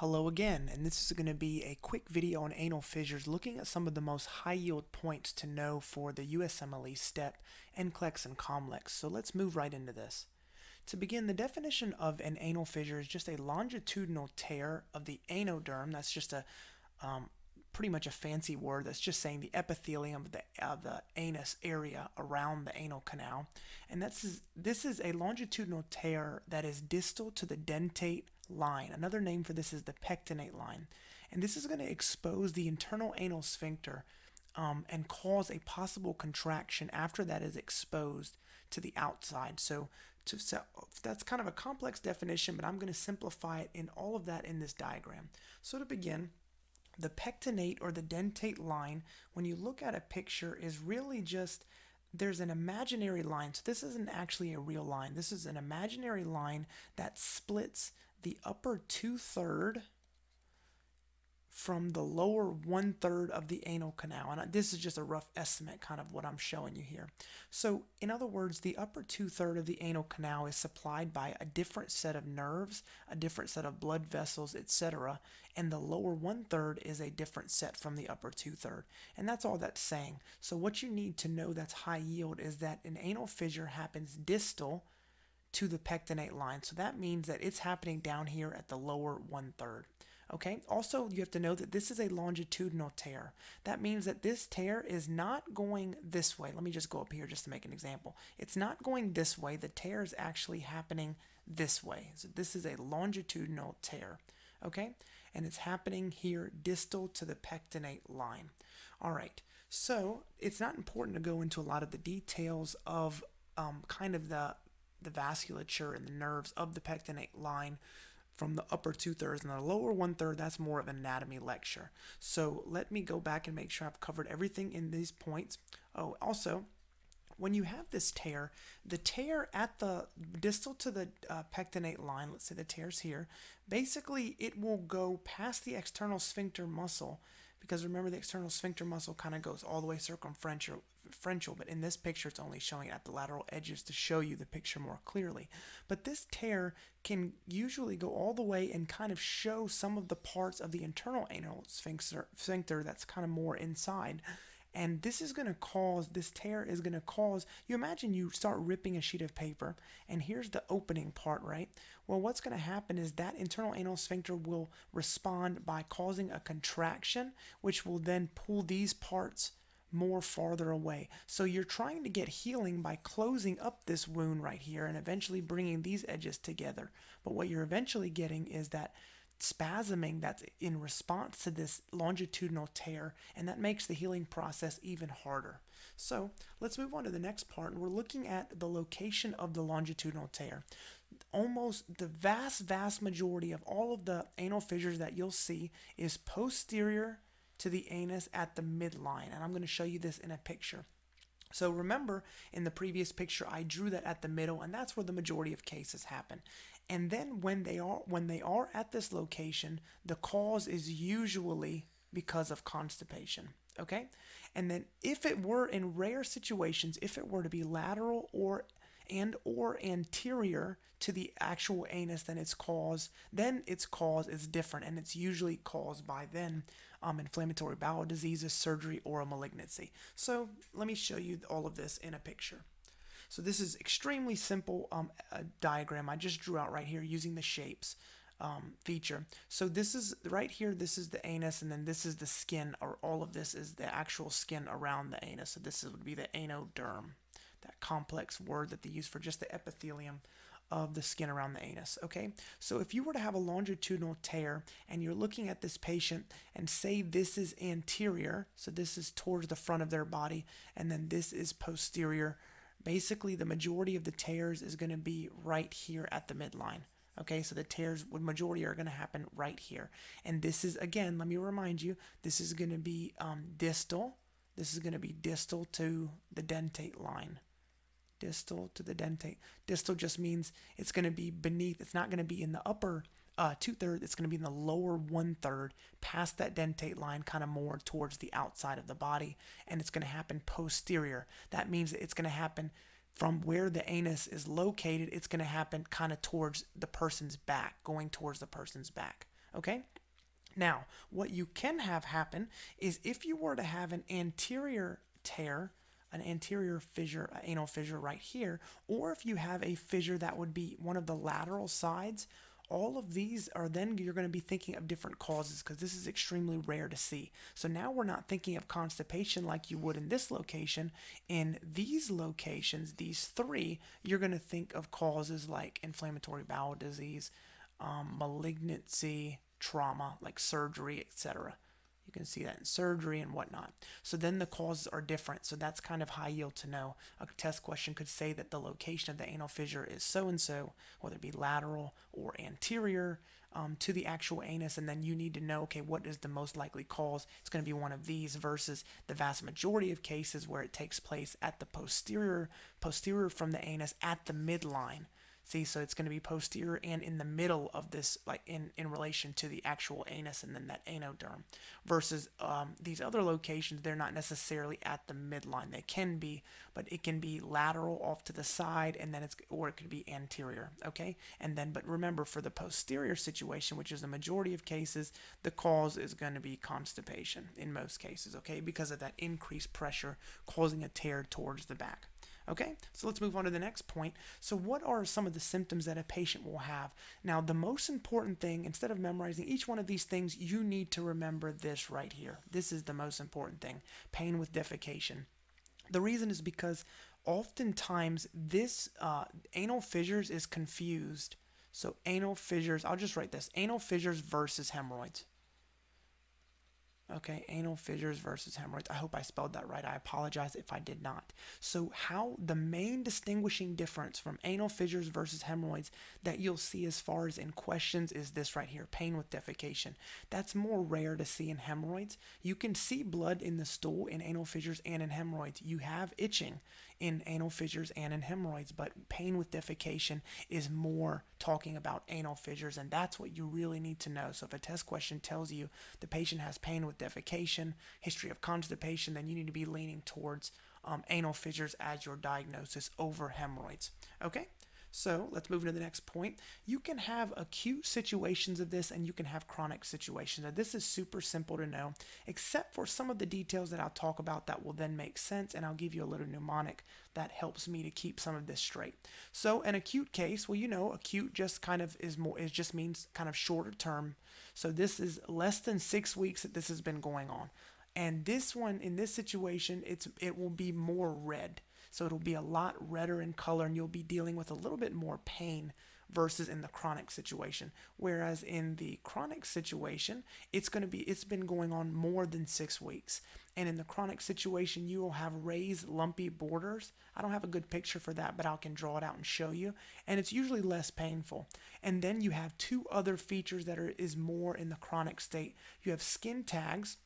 Hello again, and this is going to be a quick video on anal fissures looking at some of the most high yield points to know for the USMLE STEP, NCLEX, and COMLEX. So let's move right into this. To begin, the definition of an anal fissure is just a longitudinal tear of the anoderm, that's just a um, pretty much a fancy word that's just saying the epithelium of the, of the anus area around the anal canal. And that's is this is a longitudinal tear that is distal to the dentate line. Another name for this is the pectinate line. And this is going to expose the internal anal sphincter um, and cause a possible contraction after that is exposed to the outside. So, to, so that's kind of a complex definition, but I'm going to simplify it in all of that in this diagram. So to begin, the pectinate or the dentate line, when you look at a picture, is really just there's an imaginary line. So this isn't actually a real line. This is an imaginary line that splits the upper two third from the lower one third of the anal canal. And this is just a rough estimate, kind of what I'm showing you here. So, in other words, the upper two third of the anal canal is supplied by a different set of nerves, a different set of blood vessels, etc. And the lower one third is a different set from the upper two third. And that's all that's saying. So, what you need to know that's high yield is that an anal fissure happens distal to the pectinate line. So that means that it's happening down here at the lower one third. Okay, also you have to know that this is a longitudinal tear. That means that this tear is not going this way. Let me just go up here just to make an example. It's not going this way. The tear is actually happening this way. So this is a longitudinal tear. Okay, and it's happening here distal to the pectinate line. All right, so it's not important to go into a lot of the details of um, kind of the the vasculature and the nerves of the pectinate line from the upper two thirds and the lower one third, that's more of an anatomy lecture. So let me go back and make sure I've covered everything in these points. Oh, also, when you have this tear, the tear at the distal to the uh, pectinate line, let's say the tear's here, basically it will go past the external sphincter muscle because remember the external sphincter muscle kind of goes all the way circumferential, but in this picture it's only showing at the lateral edges to show you the picture more clearly. But this tear can usually go all the way and kind of show some of the parts of the internal anal sphincter, sphincter that's kind of more inside and this is going to cause this tear is going to cause you imagine you start ripping a sheet of paper and here's the opening part right well what's going to happen is that internal anal sphincter will respond by causing a contraction which will then pull these parts more farther away. So you're trying to get healing by closing up this wound right here and eventually bringing these edges together. But what you're eventually getting is that spasming that's in response to this longitudinal tear, and that makes the healing process even harder. So let's move on to the next part, and we're looking at the location of the longitudinal tear. Almost the vast, vast majority of all of the anal fissures that you'll see is posterior to the anus at the midline, and I'm going to show you this in a picture. So remember in the previous picture I drew that at the middle and that's where the majority of cases happen. And then when they are when they are at this location, the cause is usually because of constipation. Okay? And then if it were in rare situations, if it were to be lateral or and or anterior to the actual anus then its cause then its cause is different and it's usually caused by then um, inflammatory bowel diseases surgery or a malignancy so let me show you all of this in a picture so this is extremely simple um, diagram I just drew out right here using the shapes um, feature. So this is right here, this is the anus, and then this is the skin, or all of this is the actual skin around the anus. So this would be the anoderm, that complex word that they use for just the epithelium of the skin around the anus. Okay, so if you were to have a longitudinal tear and you're looking at this patient and say this is anterior, so this is towards the front of their body, and then this is posterior basically the majority of the tears is going to be right here at the midline. Okay, so the tears would majority are going to happen right here. And this is, again, let me remind you, this is going to be um, distal. This is going to be distal to the dentate line. Distal to the dentate. Distal just means it's going to be beneath, it's not going to be in the upper uh, two thirds, it's going to be in the lower one third, past that dentate line, kind of more towards the outside of the body, and it's going to happen posterior. That means that it's going to happen from where the anus is located, it's going to happen kind of towards the person's back, going towards the person's back. Okay? Now, what you can have happen is if you were to have an anterior tear, an anterior fissure, an anal fissure right here, or if you have a fissure that would be one of the lateral sides, all of these are then you're going to be thinking of different causes because this is extremely rare to see. So now we're not thinking of constipation like you would in this location. In these locations, these three, you're going to think of causes like inflammatory bowel disease, um, malignancy, trauma like surgery, etc. You can see that in surgery and whatnot. So then the causes are different. So that's kind of high yield to know. A test question could say that the location of the anal fissure is so and so, whether it be lateral or anterior um, to the actual anus. And then you need to know, okay, what is the most likely cause? It's going to be one of these versus the vast majority of cases where it takes place at the posterior, posterior from the anus at the midline. See, so it's going to be posterior and in the middle of this, like in, in relation to the actual anus and then that anoderm. Versus um, these other locations, they're not necessarily at the midline. They can be, but it can be lateral off to the side and then it's, or it could be anterior, okay? And then, but remember for the posterior situation, which is the majority of cases, the cause is going to be constipation in most cases, okay? Because of that increased pressure causing a tear towards the back. Okay, so let's move on to the next point. So, what are some of the symptoms that a patient will have? Now, the most important thing, instead of memorizing each one of these things, you need to remember this right here. This is the most important thing pain with defecation. The reason is because oftentimes this uh, anal fissures is confused. So, anal fissures, I'll just write this anal fissures versus hemorrhoids. Okay, anal fissures versus hemorrhoids. I hope I spelled that right. I apologize if I did not. So, how the main distinguishing difference from anal fissures versus hemorrhoids that you'll see as far as in questions is this right here pain with defecation. That's more rare to see in hemorrhoids. You can see blood in the stool in anal fissures and in hemorrhoids. You have itching in anal fissures and in hemorrhoids, but pain with defecation is more talking about anal fissures, and that's what you really need to know. So if a test question tells you the patient has pain with defecation, history of constipation, then you need to be leaning towards um, anal fissures as your diagnosis over hemorrhoids. Okay? So let's move into the next point. You can have acute situations of this and you can have chronic situations. Now, this is super simple to know, except for some of the details that I'll talk about that will then make sense, and I'll give you a little mnemonic that helps me to keep some of this straight. So an acute case, well, you know, acute just kind of is more, it just means kind of shorter term. So this is less than six weeks that this has been going on. And this one, in this situation, it's it will be more red. So it'll be a lot redder in color and you'll be dealing with a little bit more pain versus in the chronic situation. Whereas in the chronic situation, it's going to be it's been going on more than 6 weeks. And in the chronic situation, you will have raised lumpy borders. I don't have a good picture for that, but I can draw it out and show you. And it's usually less painful. And then you have two other features that are is more in the chronic state. You have skin tags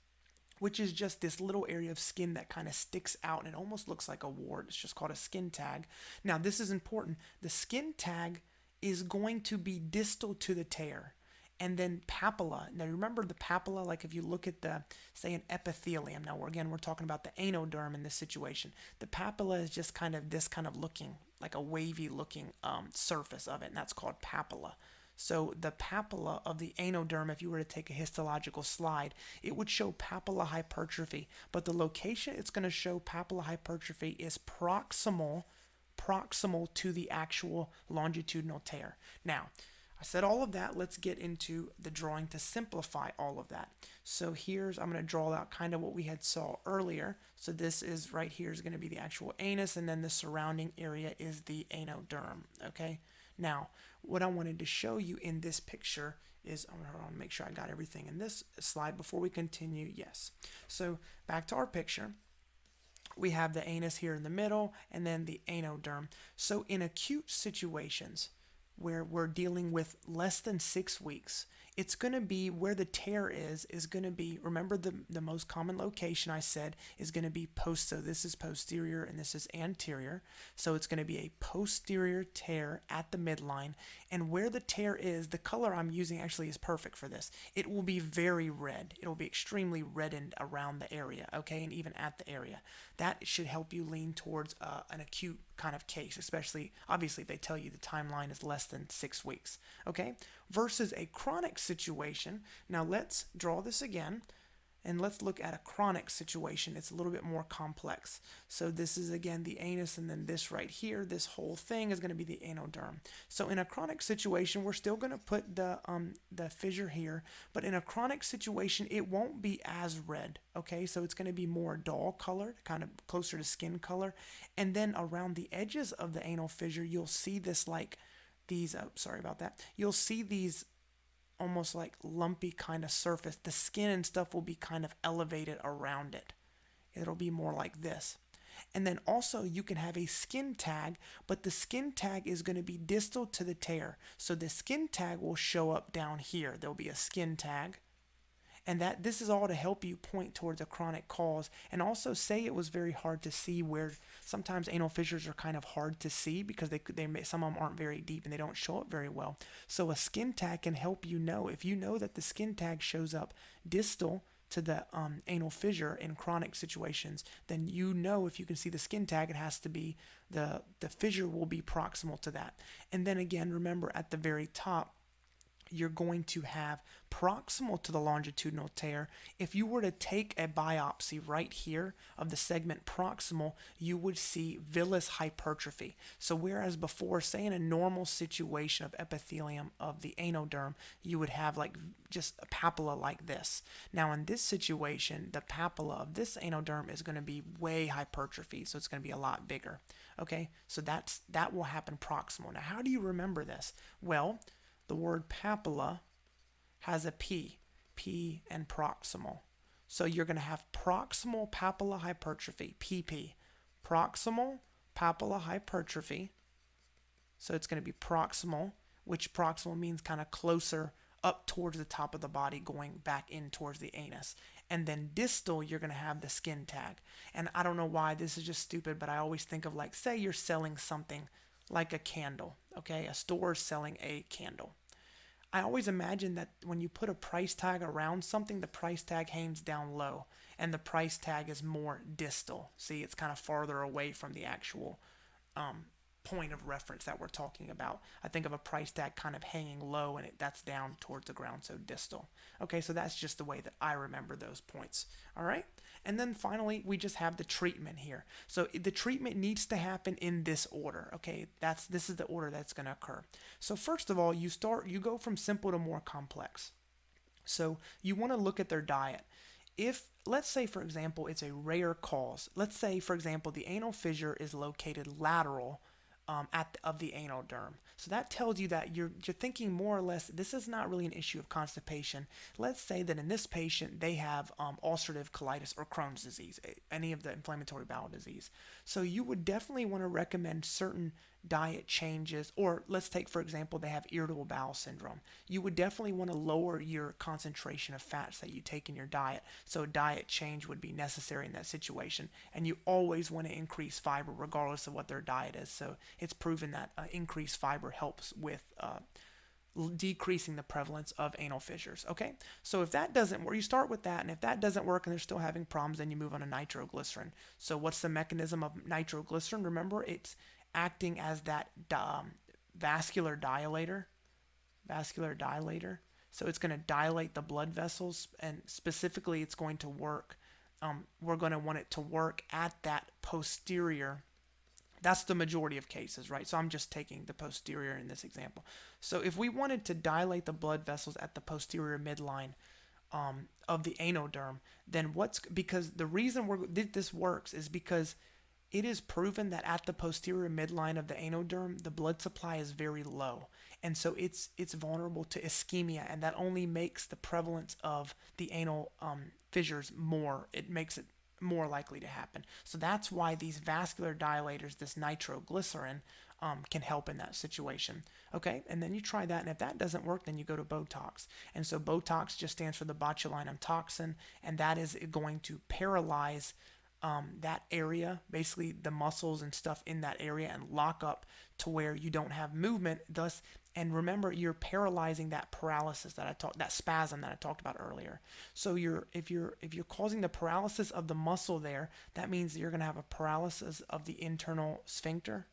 which is just this little area of skin that kind of sticks out and it almost looks like a wart. It's just called a skin tag. Now, this is important. The skin tag is going to be distal to the tear. And then papilla. Now, remember the papilla, like if you look at the, say, an epithelium. Now, we're, again, we're talking about the anoderm in this situation. The papilla is just kind of this kind of looking, like a wavy looking um, surface of it, and that's called papilla. So the papilla of the anoderm, if you were to take a histological slide, it would show papilla hypertrophy. But the location it's going to show papilla hypertrophy is proximal, proximal to the actual longitudinal tear. Now, I said all of that. Let's get into the drawing to simplify all of that. So here's, I'm going to draw out kind of what we had saw earlier. So this is right here is going to be the actual anus, and then the surrounding area is the anoderm, okay? Now, what I wanted to show you in this picture is, I'm going to make sure I got everything in this slide before we continue. Yes. So back to our picture. We have the anus here in the middle and then the anoderm. So in acute situations where we're dealing with less than six weeks, it's going to be where the tear is is going to be remember the the most common location I said is going to be post so this is posterior and this is anterior so it's going to be a posterior tear at the midline And where the tear is, the color I'm using actually is perfect for this. It will be very red. It will be extremely reddened around the area, okay, and even at the area. That should help you lean towards uh, an acute kind of case, especially, obviously, they tell you the timeline is less than six weeks, okay, versus a chronic situation. Now, let's draw this again. And let's look at a chronic situation. It's a little bit more complex. So this is again the anus and then this right here, this whole thing is going to be the anoderm. So in a chronic situation, we're still going to put the um, the fissure here, but in a chronic situation, it won't be as red, okay? So it's going to be more dull colored, kind of closer to skin color. And then around the edges of the anal fissure, you'll see this like these, oh, sorry about that. You'll see these almost like lumpy kind of surface. The skin and stuff will be kind of elevated around it. It'll be more like this. And then also you can have a skin tag, but the skin tag is going to be distal to the tear. So the skin tag will show up down here. There'll be a skin tag and that this is all to help you point towards a chronic cause and also say it was very hard to see where sometimes anal fissures are kind of hard to see because they they some of them aren't very deep and they don't show up very well so a skin tag can help you know if you know that the skin tag shows up distal to the um, anal fissure in chronic situations, then you know if you can see the skin tag, it has to be the the fissure will be proximal to that. And then again, remember at the very top, you're going to have proximal to the longitudinal tear. If you were to take a biopsy right here of the segment proximal, you would see villus hypertrophy. So whereas before, say in a normal situation of epithelium of the anoderm, you would have like just a papilla like this. Now in this situation, the papilla of this anoderm is going to be way hypertrophy, so it's going to be a lot bigger. Okay, so that's that will happen proximal. Now how do you remember this? Well, the word papilla has a P, P and proximal. So you're going to have proximal papilla hypertrophy, PP. Proximal papilla hypertrophy. So it's going to be proximal, which proximal means kind of closer up towards the top of the body, going back in towards the anus. And then distal, you're going to have the skin tag. And I don't know why this is just stupid, but I always think of like, say you're selling something like a candle, okay? A store is selling a candle. I always imagine that when you put a price tag around something, the price tag hangs down low and the price tag is more distal. See, it's kind of farther away from the actual um, point of reference that we're talking about. I think of a price tag kind of hanging low and it, that's down towards the ground, so distal. Okay, so that's just the way that I remember those points. All right, and then finally, we just have the treatment here. So the treatment needs to happen in this order. Okay, that's this is the order that's going to occur. So first of all, you start you go from simple to more complex. So you want to look at their diet. If let's say for example it's a rare cause. Let's say for example the anal fissure is located lateral um, at the, of the anoderm. So that tells you that you're you're thinking more or less this is not really an issue of constipation. Let's say that in this patient they have um, ulcerative colitis or Crohn's disease, any of the inflammatory bowel disease. So you would definitely want to recommend certain diet changes, or let's take, for example, they have irritable bowel syndrome. You would definitely want to lower your concentration of fats that you take in your diet. So, a diet change would be necessary in that situation. And you always want to increase fiber, regardless of what their diet is. So, it's proven that uh, increased fiber helps with. Uh, decreasing the prevalence of anal fissures. Okay, so if that doesn't work, you start with that, and if that doesn't work and they're still having problems, then you move on to nitroglycerin. So what's the mechanism of nitroglycerin? Remember, it's acting as that um, vascular dilator. Vascular dilator. So it's going to dilate the blood vessels, and specifically, it's going to work. Um, we're going to want it to work at that posterior. That's the majority of cases, right? So I'm just taking the posterior in this example. So if we wanted to dilate the blood vessels at the posterior midline um, of the anoderm, then what's because the reason we're, this works is because it is proven that at the posterior midline of the anoderm, the blood supply is very low. And so it's it's vulnerable to ischemia, and that only makes the prevalence of the anal um, fissures more. It makes it more likely to happen. So that's why these vascular dilators, this nitroglycerin, um, can help in that situation. Okay, and then you try that, and if that doesn't work, then you go to Botox. And so Botox just stands for the botulinum toxin, and that is going to paralyze um, that area, basically the muscles and stuff in that area, and lock up to where you don't have movement. Thus, and remember, you're paralyzing that paralysis that I talked, that spasm that I talked about earlier. So you're if you're if you're causing the paralysis of the muscle there, that means you're going to have a paralysis of the internal sphincter.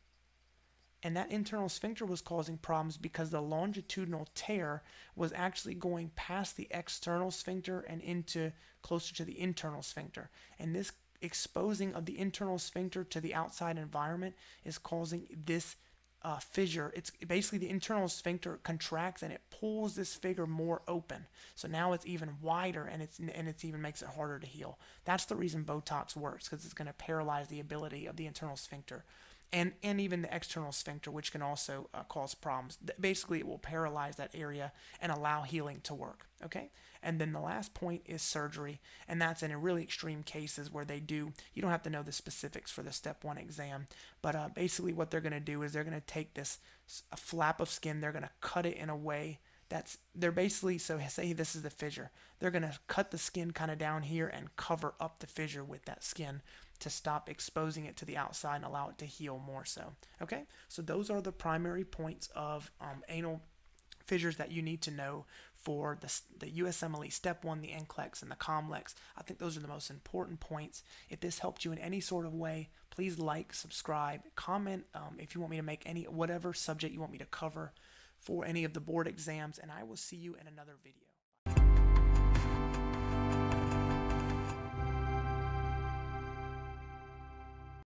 And that internal sphincter was causing problems because the longitudinal tear was actually going past the external sphincter and into closer to the internal sphincter. And this exposing of the internal sphincter to the outside environment is causing this uh, fissure. It's basically the internal sphincter contracts and it pulls this figure more open. So now it's even wider and it's and it's even makes it harder to heal. That's the reason Botox works because it's going to paralyze the ability of the internal sphincter and and even the external sphincter, which can also uh, cause problems. Basically, it will paralyze that area and allow healing to work. Okay, and then the last point is surgery, and that's in really extreme cases where they do. You don't have to know the specifics for the step one exam, but uh, basically, what they're going to do is they're going to take this a flap of skin, they're going to cut it in a way that's they're basically so say this is the fissure they're going to cut the skin kind of down here and cover up the fissure with that skin to stop exposing it to the outside and allow it to heal more so. Okay, so those are the primary points of um, anal fissures that you need to know for the, the USMLE Step 1, the NCLEX, and the COMLEX. I think those are the most important points. If this helped you in any sort of way, please like, subscribe, comment um, if you want me to make any, whatever subject you want me to cover for any of the board exams, and I will see you in another video.